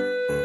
うん。